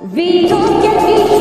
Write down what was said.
We don't get me.